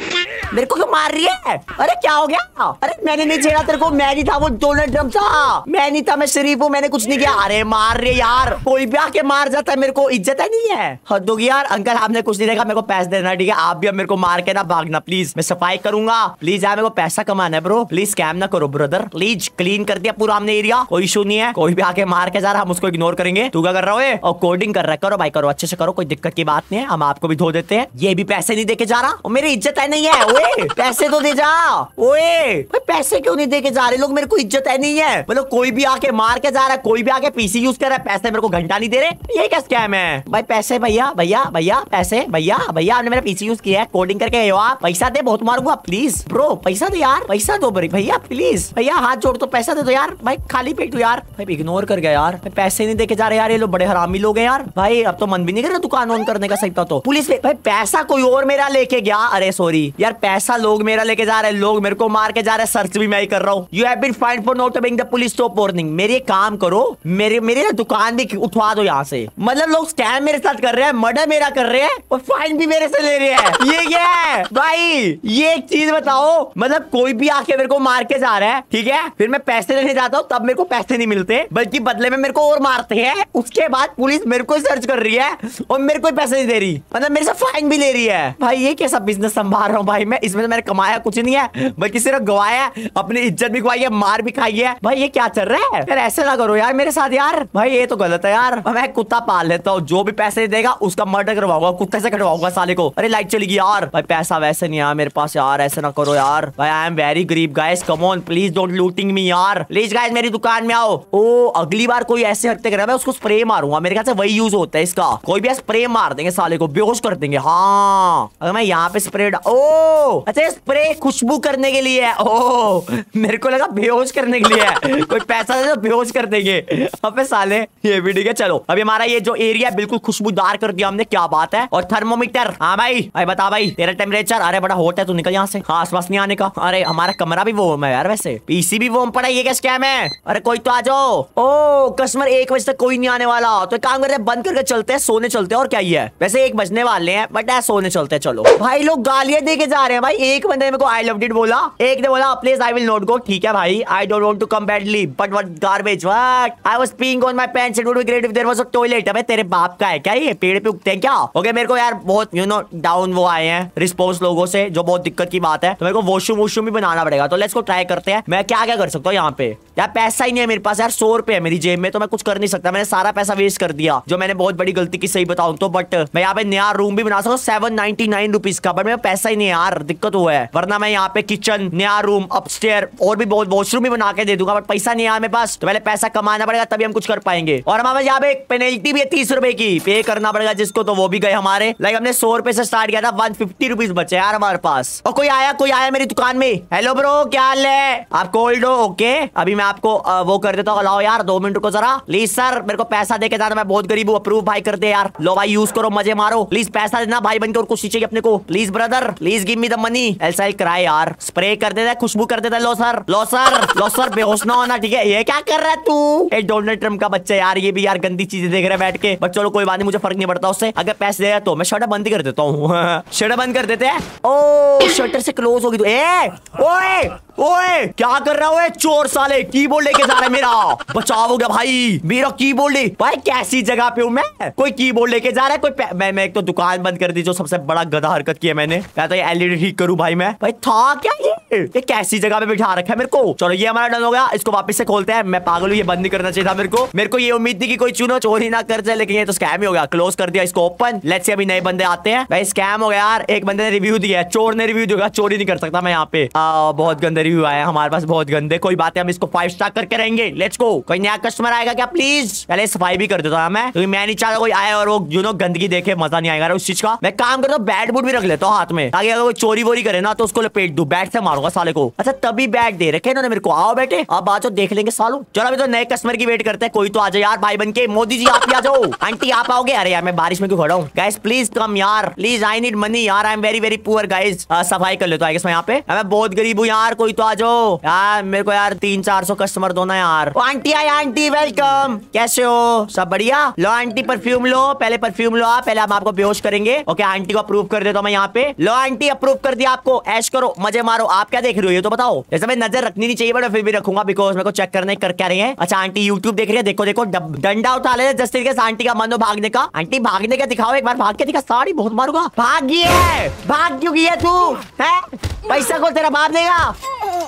मेरे को क्यों मार रही है। अरे, क्या हो गया? अरे, मैंने नहीं छेड़ा तेरे को। मैं नहीं था वो डोनाल्ड ट्रंप था मैं नहीं था, मैं शरीफ हूँ, मैंने कुछ नहीं किया। अरे, मार रही यार। कोई भी आके मार जाता है, मेरे को इज़्ज़त है नहीं है। हद होगी यार। अंकल, आपने कुछ नहीं देखा, मेरे को पैसे देना ठीक है? आप भी अब मेरे को मार के ना भागना प्लीज़ मैं सफ़ाई करूँगा। प्लीज़ यार, मेरे को पैसा कमाना है ब्रो प्लीज़ स्कैम ना करो ब्रदर प्लीज़ क्लीन कर दिया पूरा हमने एरिया कोई इशू नहीं है। कोई भी आके मार के जा रहा, हम उसको इग्नोर करेंगे। तू क्या कर रहा हो और कोडिंग कर रहा है। करो भाई, करो। अच्छे से करो, कोई दिक्कत की बात नहीं है, हम आपको भी धो देते हैं। ये भी पैसे नहीं देके जा रहा। और मेरी इज़्ज़त है नहीं है, ओए, पैसे तो दे जा, ओए। पैसे क्यों नहीं देके जा रहे? लोग, मेरे को इज़्ज़त है नहीं है। मतलब कोई भी आके मार के जा रहा है, कोई भी आके पीसी यूज़ कर रहा है, पैसे मेरे को घंटा नहीं दे रहे। ये क्या स्कैम है? भाई, पैसे भैया भैया भैया, पैसे, भैया भैया आपने मेरा पीसी यूज़ किया है कोडिंग करके गए आप। पैसा दे, बहुत मारूँगा प्लीज़ ब्रो पैसा दे यार, पैसा दो बड़ी भैया प्लीज़ भैया, हाथ जोड़ तो पैसा दे दो यार, भाई, खाली पेट यार। भाई इग्नोर कर गया यार। पैसे नहीं देके जा रहे यार, ये लोग बड़े हरामी लोग हैं यार। भाई, अब तो मन भी नहीं कर रहा दुकान ऑन करने का सही तो। पुलिस भाई, पैसा कोई और मेरा लेके गया? अरे सॉरी यार, पैसा लोग मेरा लेके जा रहे हैं, लोग मेरे को मार के जा रहे हैं सर्च भी मैं ही कर रहा हूँ। You have been fine for not being the police stop warning मेरे काम करो, मेरे मेरे दुकान भी उठवा दो यहाँ से। मतलब लोग स्कैम मेरे साथ कर रहे हैं मर्डर मेरा कर रहे हैं, और फाइन भी मेरे से ले रहे हैं। ये क्या है? भाई, ये एक चीज़ बताओ। मतलब कोई भी आके मेरे को मार के जा रहा है, ठीक है? फिर मैं पैसे लेने जाता हूँ, तब मेरे को पैसे नहीं मिलते, बल्कि बदले में मेरे को और मारते हैं। उसके बाद पुलिस मेरे को सर्च कर रही है और मेरे को पैसे नहीं दे रही। मतलब मेरे से फाइन भी ले रही है। भाई, ये कैसा बिज़नेस संभाल रहा हूँ भाई मैं? इसमें तो मैंने कमाया कुछ नहीं है। बल्कि सिर्फ़ गवाया अपनी इज़्ज़त भी गवाई है, मार भी खाई है। भाई, ये क्या चल रहा है? यार, ऐसे ना करो यार मेरे साथ यार। भाई, ये तो गलत है यार। मैं कुत्ता पाल लेता हूँ। जो भी पैसे देगा, उसका मर्डर करवाऊँगा, कुत्ते से कटवाऊँगा साले को। अरे लाइट चली गई यार। भाई, पैसा वैसे नहीं आया मेरे पास यार। ऐसे ना करो यार। भाई आई एम वेरी गरीब guys come on please don't looting me यार। प्लीज़ गाइस मेरी दुकान में आओ। ओ, अगली बार कोई ऐसे हरकतें कर रहा है उसको स्प्रे मारूँगा। मेरे ख्याल से वही यूज़ होता है इसका। कोई भी स्प्रे मार देंगे साले को, बेहोश कर देंगे। हाँ। अगर मैं यहाँ पे स्प्रे ओ! अच्छा स्प्रे खुशबू करने के लिए है। ओ! मेरे को लगा बेहोश करने के लिए है। कोई पैसा दे तो बेहोश कर देंगे। अबे साले, ये भी ठीक है, चलो। अभी हमारा ये जो एरिया बिल्कुल खुशबूदार कर दिया हमने, क्या बात है। और थर्मोमीटर हाँ भाई भाई बता भाई, तेरा टेम्परेचर अरे बड़ा होट है, तू निकल यहाँ से। हाँ आसपास नहीं आने का। अरे, हमारा कमरा भी वो है यार वैसे। पीसी भी वो पड़ा ये क्या स्कैम है? अरे कोई तो आ जाओ। ओ कस्टमर एक बजे तक कोई नहीं आने वाला। तो काम करते बंद करके चलते हैं, सोने चलते हैं, और क्या ही है? वैसे एक बजने वाले हैं बट सोने चलते हैं, चलो। भाई, लोग गालियाँ दे के जा रहे हैं, भाई। एक बंदे मेरे को आई लव डिट बोला। एक ने बोला please I will not go ठीक है भाई I don't want to come badly but what garbage what I was peeing on my pants it would be great if there was a toilet अबे, तेरे बाप का है क्या ये? पेड़ पे उगते हैं क्या? ओके मेरे को यार बहुत यू नो डाउन वो आए हैं रिस्पॉन्स लोगों से, जो बहुत दिक्कत की बात है। तो मेरे को वॉशरूम वॉशरूम भी बनाना पड़ेगा। तो लेट्स को ट्राई करते हैं। मैं क्या क्या कर सकता हूँ यहाँ पे? यार, पैसा ही नहीं है मेरे पास। यार, सौ रुपए है मेरी जेब में तो मैं कुछ कर नहीं सकता। मैंने सारा पैसा वेस्ट कर दिया, जो मैंने बहुत बड़ी गलती की सही बताऊँ तो बट मैं यहाँ पे नया रूम भी बना सकता हूँ सेवन नाइनटी नाइन रुपीज़ का बट मेरे पैसा ही नहीं यार, दिक्कत हुआ है। वरना मैं यहाँ पे किचन नया रूम अपस्टेयर और भी बहुत वॉशरूम भी बना के दे दूँगा बट पैसा नहीं है मेरे पास। तो पहले पैसा कमाना पड़ेगा, तभी हम कुछ कर पाएँगे। और हमारे यहाँ पे एक पेनल्टी भी है, तीस रुपए की। पे करना पड़ेगा जिसको तो वो भी गए हमारे। लाइक हमने सौ रुपए से स्टार्ट किया था वन फिफ्टी रुपीज़ बचे यार हमारे पास। और कोई आया कोई आया मेरी दुकान में? हेलो ब्रो क्या हाल है? आप कोल्ड हो? ओके अभी मैं आपको वो कर देता हूँ अलाओ यार, दो मिनट को जरा। प्लीज़ सर मेरे को पैसा दे के जाना, मैं बहुत गरीब हूँ अप्रूव भाई कर दे यार। लो भाई यूज़ करो, मज़े मारो। प्लीज़ पैसा देना, भाई बनकर और कुछ चाहिए अपने को। Please brother please give me the money ऐसा ही कराए यार। स्प्रे कर देता है, खुशबू कर देता है, लो सर लो सर लो सर बेहोश ना होना, ठीक है? ये क्या कर रहा है तू? एक डोनाल्ड ट्रंप का बच्चा, यार, ये भी, यार, गंदी चीज़ें देख रहे बैठ के। बट चलो कोई बात नहीं, मुझे फ़र्क नहीं पड़ता उससे। अगर पैसे दे तो मैं शटर बंद कर देता हूँ। शटर बंद कर देते हैं? ओ शटर से क्लोज होगी तो ए, ओए ओए, क्या कर रहा है चोर साले? कीबोर्ड लेके जा रहा है मेरा। बचाव गया भाई? मेरा कीबोर्ड भाई, कैसी जगह पे हूँ मैं? कोई कीबोर्ड लेके जा रहा है। कोई मैं मैं एक तो दुकान बंद कर दी, जो सबसे बड़ा गधा हरकत किया मैंने। मैं तो ये एलईडी ठीक करूँ भाई मैं। भाई था क्या ये? ये कैसी जगह पे बिठा रखा है मेरे को? चलो, ये हमारा डन हो गया। इसको वापस से खोलते हैं। मैं पागल हूँ, ये बंद नहीं करना चाहिए था मेरे को। मेरे को ये उम्मीद थी कि कोई चुनो, चोरी ना कर जाए, लेकिन ये तो स्कैम ही हो गया। क्लोज कर दिया इसको ओपन लेट्स से अभी नए बंदे आते हैं। भाई स्कैम हो गया यार। एक बंदे ने रिव्यू दिया है। चोर ने रिव्यू दिया। चोरी नहीं कर सकता मैं यहाँ पे। बहुत गंदे रिव्यू आया हमारे पास, बहुत गंदे। कोई बात है हम इसको फाइव स्टार करके रहेंगे। लेट्स गो कोई नया कस्टमर आएगा क्या प्लीज़ पहले सफ़ाई भी कर देता हूँ मैं। क्योंकि मैं नहीं चाहता कोई आए और वो यू नो गंदगी देखे, मज़ा नहीं आएगा उस चीज़ का। मैं काम करता हूँ बैट बूट भी रख लेता हूँ हाथ में। ताकि अगर कोई चोरी वोरी करे ना तो उसको लपेट दू। बैट से मारूँगा साले को। अच्छा तभी बैग दे रखे इन्होंने मेरे को। आओ बैठे, अब आ देख लेंगे सालों। चलो, अभी तो नए कस्टमर की वेट करते हैं। कोई तो आ जाए यार, भाई बन के मोदी जी, आप आ जाओ। आंटी आप आओगे? अरे यार, मैं बारिश में क्यों खड़ा हूँ? गाइस प्लीज़ कम यार। प्लीज़ आई नीड मनी यार। I am very very poor guys सफ़ाई कर लेता हूँ यहाँ पे। मैं बहुत गरीब हूँ यार। कोई तो आ जाओ। यार, मेरे को यार तीन चार सौ कस्टमर दो ना यार। आंटी आई आंटी वेलकम कैसे हो? सब बढ़िया? लो आंटी परफ्यूम लो। पहले परफ्यूम लो आप। पहले हम आपको बेहोश करेंगे। ओके आंटी को अप्रूव कर देता हूँ मैं यहाँ पे। लो आंटी अप्रूव कर दिया आपको। ऐश करो। मज़े मारो आप। क्या देख रहे हो? ये तो बताओ। जैसे मैं नज़र रखनी नहीं चाहिए, बट फिर भी रखूँगा बिकॉज़ मेरे को चेक करने कर क्या रही है। अच्छा आंटी यूट्यूब देख रही है? देखो देखो डंडा उठा ले जस्ट तरीके से आंटी का मनो भागने का। आंटी, भागने का दिखाओ एक बार। भाग के दिखा, साड़ी बहुत मारूँगा भाग गई है। भाग क्यों गई है तू? है? पैसा को तेरा बाप देगा?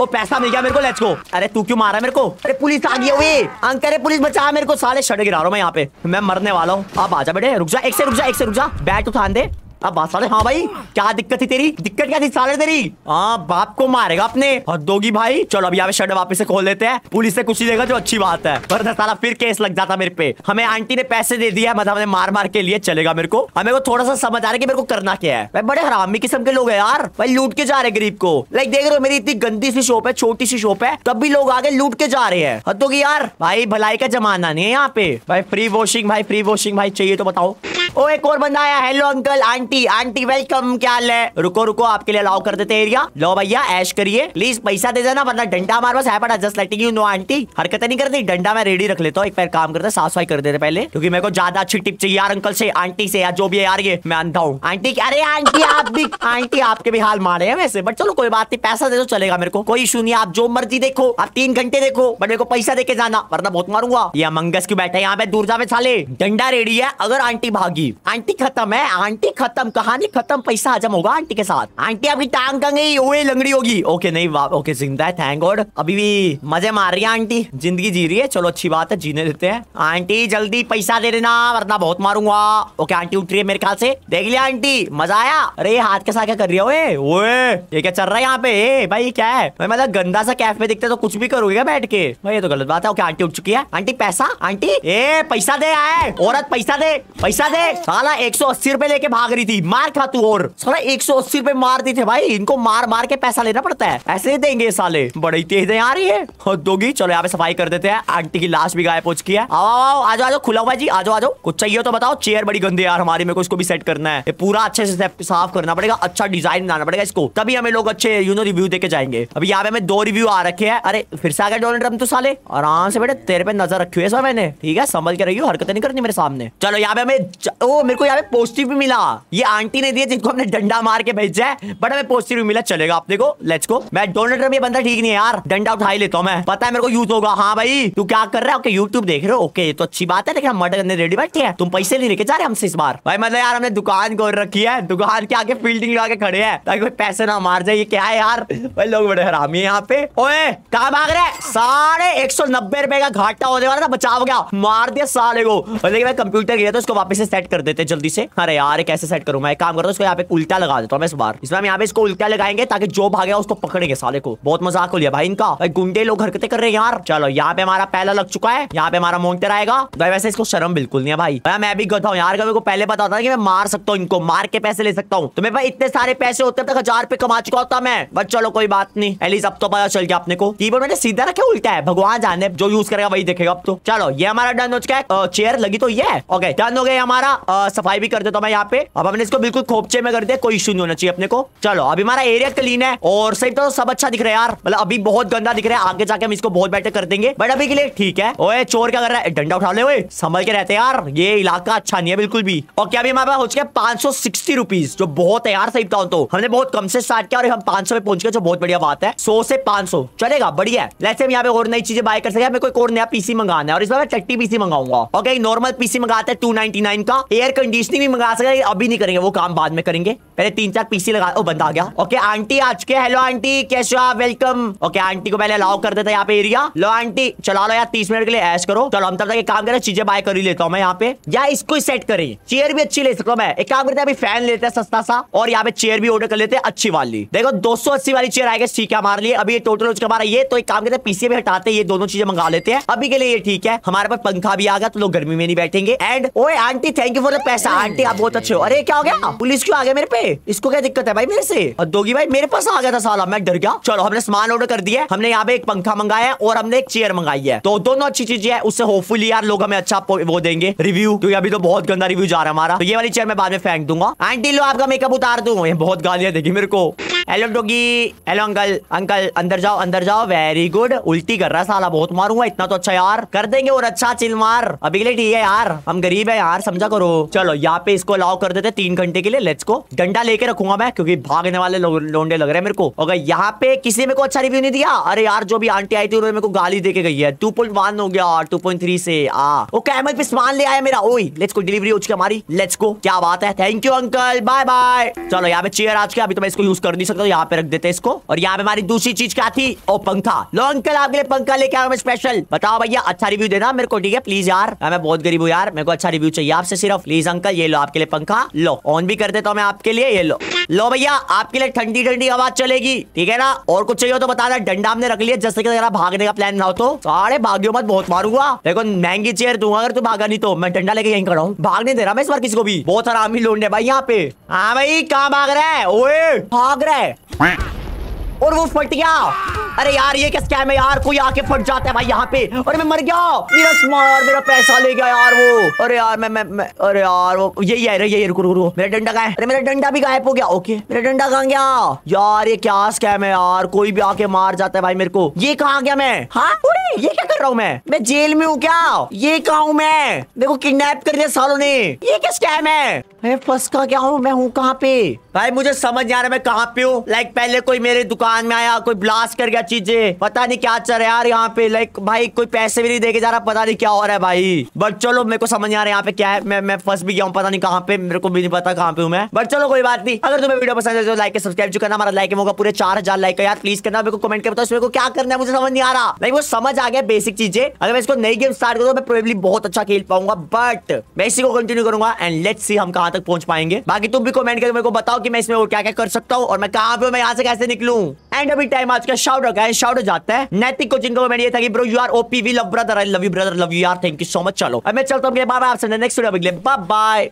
ओ, पैसा मिल गया मेरे को लेट्स गो अरे, तू क्यों मारा मेरे को? अरे, पुलिस आ गई हुई अंकल पपुलिस बचा मेरे को। साले शट गिरा रहा हूँ मैं यहाँ पे। मैं मरने वाला हूँ। अब आजा बेटे, रुक जा। एक से रुक जा, एक से रुक जा। बैट उठान दे। अब बात साले हाँ भाई, क्या दिक्कत थी तेरी? दिक्कत क्या थी साले तेरी? हाँ बाप को मारेगा अपने। हदोगी भाई। चलो पे शर्ट वापस से खोल लेते हैं। पुलिस से कुछ नहीं देगा, जो अच्छी बात है। पर साला, फिर केस लग जाता मेरे पे। हमें आंटी ने पैसे दे दिया मतलब हमने मार मार के लिए चलेगा मेरे को। हमें को थोड़ा सा समझ आ रहा है कि मेरे को करना क्या है। भाई, बड़े हरामी किस्म के लोग है यार। भाई, लूट के जा रहे गरीब को। लाइक देख रहे हो, मेरी इतनी गंदी सी शॉप है, छोटी सी शॉप है। तब भी लोग आगे लूट के जा रहे हैं। हदोगी यार। भाई, भलाई का जमाना नहीं है यहाँ पे। भाई फ्री वॉशिंग भाई फ्री वॉशिंग भाई, चाहिए तो बताओ। ओ, एक और बंदा आया hello uncle, aunty aunty welcome क्या हाल है? रुको रुको, आपके लिए अलाउ कर देते एरिया लो भैया, ऐश करिए। प्लीज़ पैसा दे देना, वरना डंडा हमारे पास है पड़ा just letting you know aunty. हरकतें नहीं करती डंडा मैं रेडी रख लेता हूँ। एक पैर काम करते साफ़ सफ़ाई कर देते पहले। क्योंकि मेरे को ज़्यादा अच्छी टिप चाहिए यार अंकल से, आंटी से, या जो भी है यार ये, मैं अंधा हूँ। आंटी, अरे आंटी, आप भी, आंटी, आपके भी हाल मारे हैं वैसे। बट चलो, कोई बात नहीं, पैसा दे दो, चलेगा मेरे को। कोई इशू नहीं, आप जो मर्ज़ी देखो, आप तीन घंटे देखो बट मेरे को पैसा देके जाना, वरना बहुत मारूँगा। ये मंगस क्यों बैठे यहाँ पे, दूर जावे साले। डंडा रेडी है, अगर आंटी भागी आंटी खत्म खत्म है। आंटी खत्म। कहानी खत्म। पैसा हजम होगा आंटी के साथ। आंटी अभी टांग गई ओए लंगड़ी होगी। ओके नहीं ओके ज़िंदा है थैंक गॉड अभी भी मज़े मार रही है आंटी। ज़िंदगी जी रही है। चलो, अच्छी बात है, जीने देते हैं। आंटी, जल्दी पैसा दे देना, वरना बहुत मारूँगा। ओके आंटी उठ रही है मेरे ख्याल से। देख लिया आंटी, मज़ा आया। अरे, हाथ के साथ क्या कर रही है, ओए? ये क्या चल रहा है यहाँ पे? भाई, क्या है? भाई मतलब गंदा सा कैफ़े दिखते तो कुछ भी करोगे बैठ के? भाई, ये तो गलत बात है। ओके आंटी उठ चुकी है। आंटी, पैसा? आंटी? ए, पैसा दे, आए। औरत, पैसा दे पैसा दे। साला एक सौ अस्सी रुपए लेके भाग रही थी, मार खा तू और। साला एक सौ अस्सी रुपए मार दी थे भाई, इनको मार मार के पैसा लेना पड़ता है। ऐसे ही देंगे साले, बड़ी तेज है यार ये। दोगी चलो यहाँ पे सफ़ाई कर देते हैं। आंटी की लाश भी गायब हो चुकी है। आओ आओ आ जाओ खुला हुआ जी आ जाओ आ कुछ चाहिए तो बताओ, चेयर बड़ी गंदी यार हमारी, मेरे को इसको भी सेट करना है। पूरा अच्छे से साफ़ करना पड़ेगा अच्छा डिज़ाइन बनाना पड़ेगा इसको। तभी हमें लोग अच्छे यू नो रिव्यू देके जाएँगे। अभी यहाँ पे हमें दो रिव्यू आ रखे हैं। अरे, फिर से आ गया डोनाल्ड ट्रंप तो साले। आराम से बेटे, तेरे पे नज़र रखी हुई है मैंने। ठीक है, संभल के रही हूँ हरकतें नहीं करनी मेरे सामने। चलो यहाँ पे हमें ओ मेरे को यहाँ पे पॉजिटिव भी मिला। ये आंटी ने दिया जिनको हमने डंडा मार के भेजा है बट हमें पॉजिटिव भी मिला। चलेगा आप देखो लेट्स गो मैं डोनाल्ड ट्रंप ये बंदा ठीक नहीं है यार। डंडा उठा ही लेता हूँ मैं। पता है मेरे को यूज़ होगा। हाँ भाई, तू क्या कर रहा है? ओके यूट्यूब देख रहे हो? ओके तो अच्छी बात है, लेकिन हम मर्डर करने रेडी बैठे हैं। तुम पैसे नहीं लेके जा रहे हमसे इस बार। भाई मतलब यार, हमने दुकान खोल रखी है। दुकान के आगे फील्डिंग लगा के खड़े हैं। ताकि कोई पैसे ना मार जाए, ये क्या है यार? भाई, लोग बड़े हरामी है यहाँ पे। ओए, कहा भाग रहे साढ़े एक सौ नब्बे रुपए का घाटा होने वाला था, बचाव गया। मार दिया साले को। लेकिन मैं कंप्यूटर गया तो उसको वापस से सेट कर देते जल्दी से। अरे यार कैसे सेट करूँ मैं? एक काम करता हूँ यहाँ पे उल्टा लगा देता हूँ मैं इस बार। इसमें हम यहाँ पे इसको उल्टा लगाएँगे ताकि जो भागे उसको पकड़ेंगे साले को। बहुत मज़ाक हो लिया भाई इनका। भाई गुंडे लोग हरकतें कर रहे हैं यार। चलो, यहाँ पे हमारा पहला लग चुका है। यहाँ पे हमारा मोन्टर आएगा। भाई, वैसे इसको शर्म बिल्कुल नहीं है भाई। भाई, मैं भी गधा हूँ यार। को पहले पता था कि मैं मार सकता हूँ इनको, मार के पैसे ले सकता हूँ। तो मेरे पास इतने सारे पैसे होते तक हज़ार रुपए कमा चुका होता मैं। बट चलो, कोई बात नहीं। एटलीस्ट अब तो पता चल गया अपने को। कीबोर्ड मैंने सीधा रखे उल्टा है। भगवान जाने, जो यूज़ करेगा वही देखेगा अब तो। चलो, ये हमारा डन हो चुका है। चेयर लगी तो ये। ओके डन हो गया हमारा। सफ़ाई भी कर देता हूँ मैं यहाँ पे। अब हमने इसको बिल्कुल खोपचे में कर दिया, कोई इशू नहीं होना चाहिए अपने को। चलो, अभी हमारा एरिया क्लीन है और सही तो सब अच्छा दिख रहा है यार। मतलब अभी बहुत गंदा दिख रहा है, आगे जाके हम इसको बहुत बेटर कर देंगे। बट अभी के लिए ठीक है। ओए, चोर क्या कर रहा है? डंडा उठा ले, ओए, संभल के रहते यार। ये इलाका अच्छा नहीं है बिल्कुल भी। और क्या भी हमारे पास हो चुका पाँच सौ सिक्सटी रुपीज़ जो बहुत है यार सही तो। हमने बहुत कम से स्टार्ट किया और हम पाँच सौ पहुँच गए, जो बहुत बढ़िया बात है। सौ से पाँच सौ, चलेगा, बढ़िया है। वैसे हम यहाँ पे और नई चीज़ें बाय कर सकते हैं कोई और नया पीसी मंगाना है और इस बार मैं चट्टी पीसी मंगाऊँगा। ओके नॉर्मल पीसी मंगाते हैं टू का। एयर कंडीशनिंग भी मंगा सकते अभी नहीं करेंगे, वो काम बाद में करेंगे। पहले तीन चार पीसी लगा, ओ, बंद आ गया। ओके आंटी आज के हेलो आंटी, कैसे वेलकम ओके आंटी को पहले अलाउ कर देता यहाँ पे एरिया लो आंटी, चला लो यार, तीस मिनट के लिए ऐश करो। चलो, हम तब तक काम करें, चीज़ें बाय कर ही लेता हूँ मैं यहाँ पे। या इसको सेट करें। चेयर भी अच्छी ले सकता हूँ मैं। एक काम करते अभी फ़ैन लेते हैं सस्ता सा, और यहाँ पे चेयर भी ऑर्डर कर लेते हैं, अच्छी वाली। देखो, दो सौ अस्सी वाली चेयर आएगी ठीक है हमारे लिए? अभी टोटल हमारा ये तो एक काम करते पीसी भी हटाते ये दोनों चीज़ें मंगा लेते हैं। अभी के लिए ये ठीक है। हमारे पास पंखा भी आ गया तो लोग गर्मी में नहीं बैठेंगे। एंड ओए, aunty thank you for the पैसा आंटी आप बहुत अच्छे हो। अरे क्या हो गया? पुलिस क्यों आ गया मेरे पे? इसको क्या दिक्कत है भाई मेरे से? दोगी भाई मेरे पास आ गया था साला मैं डर गया। चलो हमने सामान ऑर्डर कर दिया हमने यहाँ पे एक पंखा मंगाया है और हमने एक चेयर मंगाई है। तो दोनों अच्छी चीज़ें है उससे होपफुली यार लोग हमें अच्छा वो देंगे। रिव्यू क्योंकि अभी तो बहुत गंदा रिव्यू जा रहा है हमारा। तो ये वाली चेयर मैं बाद में फेंक दूँगा। आंटी लो आपका मेकअप उतार दू। ये बहुत गालियाँ देगी मेरे को। Hello doggy hello uncle uncle अंदर जाओ अंदर जाओ। वेरी गुड उल्टी कर रहा है साला बहुत मारूँगा। इतना तो अच्छा यार। कर देंगे और अच्छा चिल मार। अभी के लिए ठीक है यार। हम गरीब है यार समझा करो। चलो, यहाँ पे इसको अलाउ कर देते तीन घंटे के लिए. लेट्स को डंडा लेके रखूँगा मैं, क्योंकि भागने वाले लोंडे लग रहे हैं मेरे को. अगर यहाँ पे किसी ने मेरे को अच्छा रिव्यू नहीं दिया, अरे यार, जो भी आंटी आई थी, उन्होंने मेरे को गाली देके गई है. टू पॉइंट वन हो गया टू पॉइंट थ्री से. आ कैमल पे सामान ले आया मेरा. ओई लेट्स को डिलीवरी हो चुकी हमारी. लेट्स को क्या बात है? Thank you uncle bye bye चलो, यहाँ पे चेयर आज के अभी तो मैं इसको यूज़ कर नहीं सकता, यहाँ पे रख देते इसको. और यहाँ पे हमारी दूसरी चीज़ क्या थी? ओ, पंखा. लो अंकल आपके लिए पंखा लेके आया स्पेशल बताओ भैया अच्छा रिव्यू देना मेरे को, ठीक है? प्लीज़ यार. मैं बहुत गरीब हूँ यार. मेरे को अच्छा रिव्यू चाहिए आपसे सिर्फ़. प्लीज़ अंकल ये लो आपके लिए पंखा लो ऑन भी कर देता हूँ मैं आपके लिए ये लो। लो भैया आपके लिए ठंडी ठंडी आवाज़ चलेगी ठीक है ना? और कुछ चाहिए तो बताना डंडा हमने रख लिया जैसे कि भागने का प्लान ना हो तो। सारे भाग्यो मत बहुत मारूँगा देखो महँगी चेयर दूँगा अगर तू भागा नहीं तो मैं डंडा लेके यहीं खड़ा हूँ। भागने दे रहा मैं इस बार किसी को भी। बहुत आरामी लोड भाई यहाँ पे। हाँ भाई कहाँ भाग रहा है? ओए भाग रहा है। और वो फट गया। अरे यार ये क्या स्कैम है यार? कोई आके फट जाता है भाई यहाँ पे। अरे मैं मर गया। मेरा स्मार मेरा पैसा ले गया यार वो। अरे यार मैं मैं, मैं अरे यार वो यही है यही रुको रुको मेरा डंडा कहा अरे मेरा डंडा भी गायब हो गया। ओके मेरा डंडा कहाँ गया? यार ये क्या स्कैम है यार? कोई भी आके मार जाता है भाई मेरे को। ये कहाँ गया मैं? हाँ ये क्या कर रहा हूँ मैं? मैं जेल में हूँ क्या? ये कहा हूँ मैं? देखो किडनैप कर दिया सालों ने। ये क्या स्कैम है? मैं फंस का क्या हूँ? मैं हूँ कहाँ पे? भाई, मुझे समझ नहीं आ रहा मैं कहाँ पे हूँ। लाइक पहले कोई मेरे दुकान में आया, कोई ब्लास्ट कर गया चीज़ें। पता नहीं क्या चल रहा है यार यहाँ पे। लाइक भाई, कोई पैसे भी नहीं देके जा रहा, पता नहीं क्या हो रहा है भाई। बट चलो, मेरे को समझ नहीं आ रहा है यहाँ पे क्या है। मैं मैं फंस भी गया हूँ, पता नहीं कहाँ पे। मेरे को भी नहीं पता कहाँ पे हूँ मैं। बट चलो, कोई बात नहीं। अगर तुम्हें वीडियो पसंद है तो लाइक सब्सक्राइब जो करना, हमारा लाइक होगा पूरे चार हज़ार लाइक यार। प्लीज़ करना, मेरे को कमेंट कर बताओ को क्या करना है, मुझे समझ नहीं आ रहा। लाइक वो समझ आ गया बेसिक चीज़ें। अगर मैं इसको नई गेम स्टार्ट करूँ तो मैं प्रोबेबली बहुत अच्छा खेल पाऊँगा। बट मैं इसी को कंटिन्यू करूँगा एंड लेट्स सी हम कहाँ तक पहुँच पाएँगे। बाकी तुम भी कमेंट करके मेरे को बताओ कि मैं इसमें और क्या क्या कर सकता हूँ और मैं कहाँ पे मैं यहाँ से कैसे निकलू? एंड अभी टाइम आज का शाउट है शाउट जाता है। नैतिक को जिनको मैंने ये था कि bro you are OP we love brother I love you brother love you यार थैंक यू सो मच चलो। मैं चलता हूँ बाय बाय आपसे नेक्स्ट वीडियो बाय